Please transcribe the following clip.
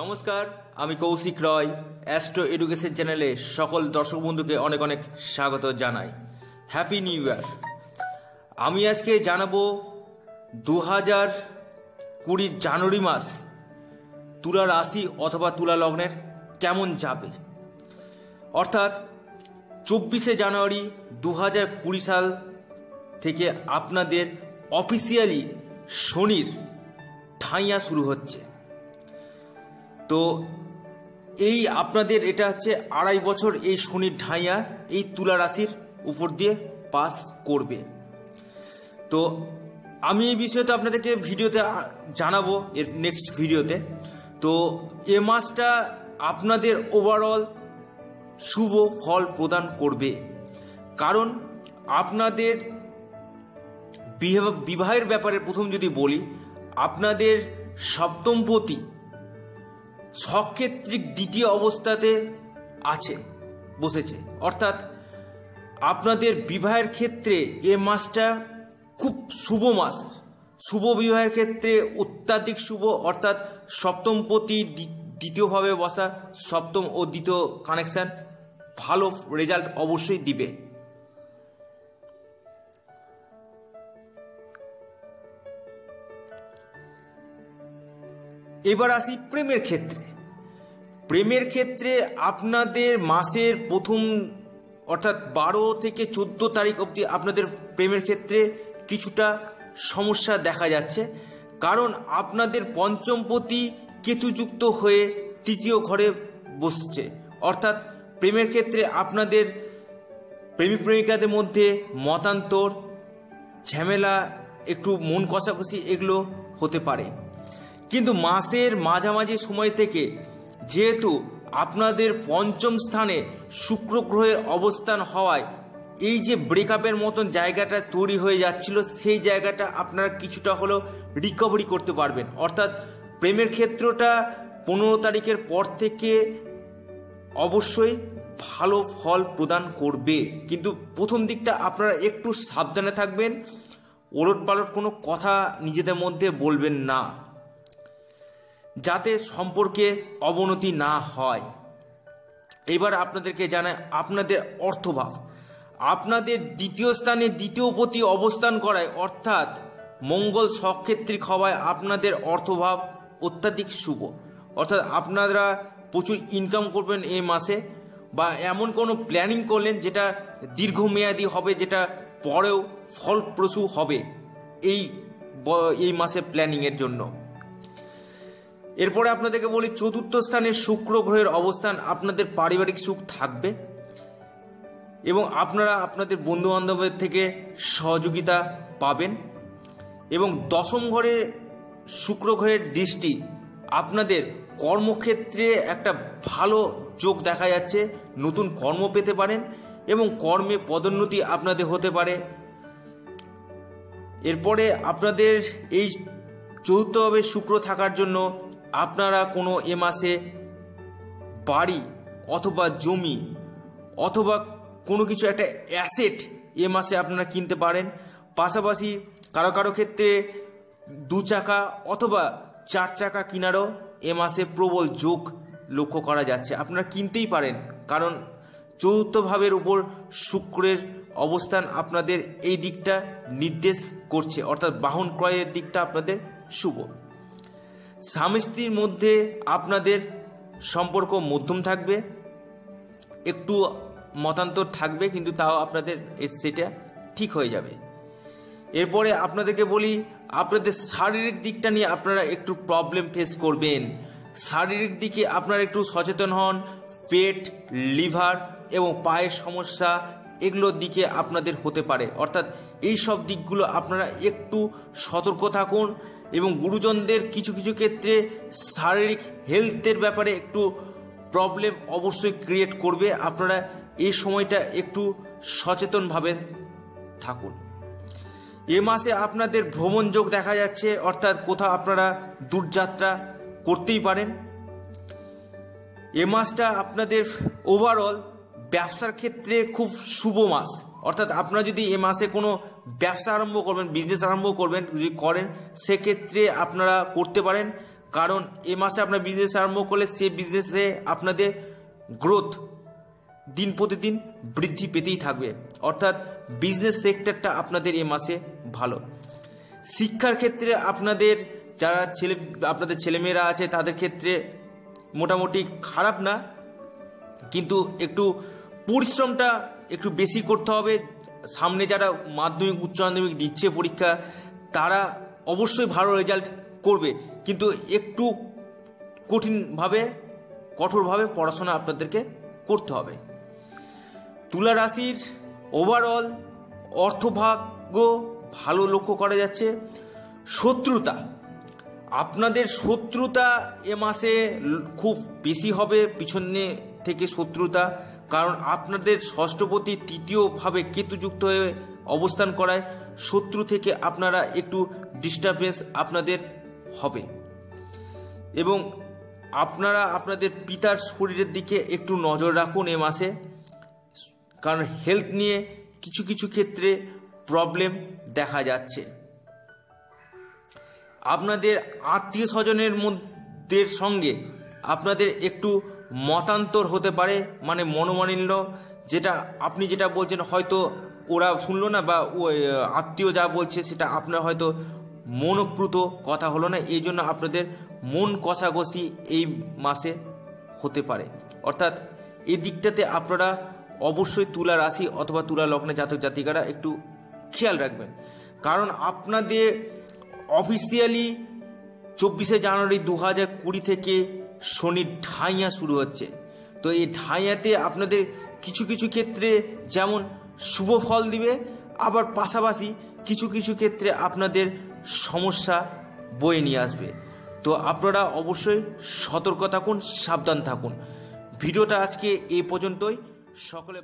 নমস্কার, আমি কৌশিক রয় astro education চ্যানেলে সকল দর্শক বন্ধুকে অনেক অনেক স্বাগত জানাই। হ্যাপি নিউ ইয়ার আমি আজকে জানাব দু হাজার কুড়ির জানুয়ারি মাস, তুলা রাশি অথবা তুলা লগ্নের কেমন যাবে? অর্থাৎ চব্বিশে জানুয়ারি দু হাজার কুড়ি সাল থেকে আপনাদের অফিসিয়ালি শনির ঠাইয়া শুরু হচ্ছে। তো এই আপনাদের এটা হচ্ছে আড়াই বছর এই শনির ঢাইয়া, এই তুলা রাশির উপর দিয়ে পাস করবে। তো আমি এই বিষয়টা আপনাদেরকে ভিডিওতে জানাব এর নেক্সট ভিডিওতে। তো এ মাসটা আপনাদের ওভারঅল শুভ ফল প্রদান করবে। কারণ আপনাদের বিবাহ- বিবাহের ব্যাপারে প্রথম যদি বলি, আপনাদের সপ্তমপতি সক্ষেত্রিক দ্বিতীয় অবস্থাতে আছে, বসেছে। অর্থাৎ আপনাদের বিবাহের ক্ষেত্রে এ মাসটা খুব শুভ মাস। শুভ বিবাহের ক্ষেত্রে অত্যাধিক শুভ, অর্থাৎ সপ্তমপতি দ্বি- দ্বিতীয়ভাবে বসা, সপ্তম ও দ্বিতীয় কানেকশন ভালো রেজাল্ট অবশ্যই দিবে। এবার আসি প্রেমের ক্ষেত্রে। প্রেমের ক্ষেত্রে আপনাদের মাসের প্রথম, অর্থাৎ বারো থেকে চোদ্দ তারিখ অবধি আপনাদের প্রেমের ক্ষেত্রে কিছুটা সমস্যা দেখা যাচ্ছে। কারণ আপনাদের পঞ্চমপতি কেতুযুক্ত হয়ে তৃতীয় ঘরে বসছে। অর্থাৎ প্রেমের ক্ষেত্রে আপনাদের প্রেমিক প্রেমিকাদের মধ্যে মতান্তর, ঝামেলা, একটু মন কষাকষি এগুলো হতে পারে। কিন্তু মাসের মাঝামাঝি সময় থেকে যেহেতু আপনাদের পঞ্চম স্থানে শুক্র গ্রহের অবস্থান হওয়ায় এই যে ব্রেকআপের মতন জায়গাটা তৈরি হয়ে যাচ্ছিল, সেই জায়গাটা আপনারা কিছুটা হলেও রিকভারি করতে পারবেন। অর্থাৎ প্রেমের ক্ষেত্রটা পনেরো তারিখের পর থেকে অবশ্যই ভালো ফল প্রদান করবে। কিন্তু প্রথম দিকটা আপনারা একটু সাবধানে থাকবেন ওলট পালট কোনো কথা নিজেদের মধ্যে বলবেন না। যাতে সম্পর্কে অবনতি না হয়। এবার আপনাদেরকে জানায় আপনাদের অর্থভাব। আপনাদের দ্বিতীয় স্থানে দ্বিতীয় পতি অবস্থান করায় অর্থাৎ মঙ্গল সক্ষেত্রিক হওয়ায় আপনাদের অর্থভাব অত্যাধিক শুভ। অর্থাৎ আপনারা প্রচুর ইনকাম করবেন এই মাসে বা এমন কোনো প্ল্যানিং করলেন যেটা দীর্ঘমেয়াদী হবে, যেটা পরেও ফলপ্রসূ হবে এই এই মাসে প্ল্যানিংয়ের জন্য। এরপরে আপনাদেরকে বলি, চতুর্থ স্থানে শুক্র গ্রহের অবস্থান, আপনাদের পারিবারিক সুখ থাকবে এবং আপনারা আপনাদের বন্ধু বান্ধবের থেকে সহযোগিতা পাবেন এবং দশম ঘরে শুক্র গ্রহের দৃষ্টি আপনাদের কর্মক্ষেত্রে একটা ভালো যোগ দেখা যাচ্ছে, নতুন কর্ম পেতে পারেন এবং কর্মে পদোন্নতি আপনাদের হতে পারে। এরপরে আপনাদের এই চতুর্থভাবে শুক্র থাকার জন্য আপনারা কোনো এ মাসে বাড়ি অথবা জমি অথবা কোনো কিছু একটা অ্যাসেট এ মাসে আপনারা কিনতে পারেন। পাশাপাশি কারও কারও ক্ষেত্রে দু চাকা অথবা চার চাকা কেনারও এ মাসে প্রবল যোগ লক্ষ্য করা যাচ্ছে। আপনারা কিনতেই পারেন, কারণ চতুর্থ ভাবের উপর শুক্রের অবস্থান আপনাদের এই দিকটা নির্দেশ করছে, অর্থাৎ বাহন ক্রয়ের দিকটা আপনাদের শুভ। স্বামী স্ত্রীর মধ্যে আপনাদের সম্পর্ক মধ্যম থাকবে, একটু মতান্তর থাকবে, কিন্তু তাও আপনাদের সেটা ঠিক হয়ে যাবে। এরপরে আপনাদেরকে বলি, আপনাদের শারীরিক দিকটা নিয়ে আপনারা একটু প্রবলেম ফেস করবেন। শারীরিক দিকে আপনারা একটু সচেতন হন, পেট, লিভার এবং পায়ের সমস্যা এগুলোর দিকে আপনাদের হতে পারে। অর্থাৎ এই সব দিকগুলো আপনারা একটু সতর্ক থাকুন এবং গুরুজনদের কিছু কিছু ক্ষেত্রে শারীরিক হেলথের ব্যাপারে একটু প্রবলেম অবশ্যই ক্রিয়েট করবে। আপনারা এই সময়টা একটু সচেতনভাবে থাকুন। এ মাসে আপনাদের ভ্রমণ যোগ দেখা যাচ্ছে, অর্থাৎ কোথাও আপনারা দূরযাত্রা করতেই পারেন। এ মাসটা আপনাদের ওভারঅল ব্যবসার ক্ষেত্রে খুব শুভ মাস। অর্থাৎ আপনারা যদি এ মাসে কোনো ব্যবসা আরম্ভ করবেন বিজনেস আরম্ভ করবেন, যদি করেন, সেক্ষেত্রে আপনারা করতে পারেন। কারণ এ মাসে আপনার বিজনেস আরম্ভ করলে সে বিজনেসে আপনাদের গ্রোথ দিন প্রতিদিন বৃদ্ধি পেতেই থাকবে। অর্থাৎ বিজনেস সেক্টরটা আপনাদের এ মাসে ভালো। শিক্ষার ক্ষেত্রে আপনাদের যারা ছেলে, আপনাদের ছেলেমেয়েরা আছে, তাদের ক্ষেত্রে মোটামুটি খারাপ না। কিন্তু একটু পরিশ্রমটা একটু বেশি করতে হবে। সামনে যারা মাধ্যমিক, উচ্চ মাধ্যমিক দিচ্ছে পরীক্ষা, তারা অবশ্যই ভালো রেজাল্ট করবে। কিন্তু একটু কঠিনভাবে, কঠোরভাবে পড়াশোনা আপনাদেরকে করতে হবে। তুলা রাশির ওভারঅল অর্থভাগ্য ভালো লক্ষ্য করা যাচ্ছে। শত্রুতা, আপনাদের শত্রুতা এ মাসে খুব বেশি হবে, পিছনে থেকে শত্রুতা, কারণ আপনাদের ষষ্ঠপতি তৃতীয়ভাবে কেতুযুক্ত হয়ে অবস্থান করায় শত্রু থেকে আপনারা একটু ডিস্টারবেন্স আপনাদের হবে। এবং আপনারা আপনাদের পিতার শরীরের দিকে একটু নজর রাখুন এ মাসে, কারণ হেলথ নিয়ে কিছু কিছু ক্ষেত্রে প্রবলেম দেখা যাচ্ছে। আপনাদের আত্মীয় স্বজনের মধ্যে সঙ্গে আপনাদের একটু মতান্তর হতে পারে মানে মনোমালিন্য, যেটা আপনি যেটা বলছেন হয়তো ওরা শুনলো না বা আত্মীয় যা বলছে সেটা আপনার হয়তো মনোপ্রুত কথা হলো না, এই জন্য আপনাদের মন কষাকষি এই মাসে হতে পারে। অর্থাৎ এই দিকটাতে আপনারা অবশ্যই তুলা রাশি অথবা তুলা লগ্নে জাতক জাতিকারা একটু খেয়াল রাখবেন। কারণ আপনাদের অফিসিয়ালি চব্বিশে জানুয়ারি দু হাজার কুড়ি থেকে শনির ঠাইয়া শুরু হচ্ছে। তো এই ঠাইয়াতে আপনাদের কিছু কিছু ক্ষেত্রে যেমন শুভ ফল দিবে, আবার পাশাপাশি কিছু কিছু ক্ষেত্রে আপনাদের সমস্যা বয়ে নিয়ে আসবে। তো আপনারা অবশ্যই সতর্ক থাকুন, সাবধান থাকুন। ভিডিওটা আজকে এ পর্যন্তই। সকলে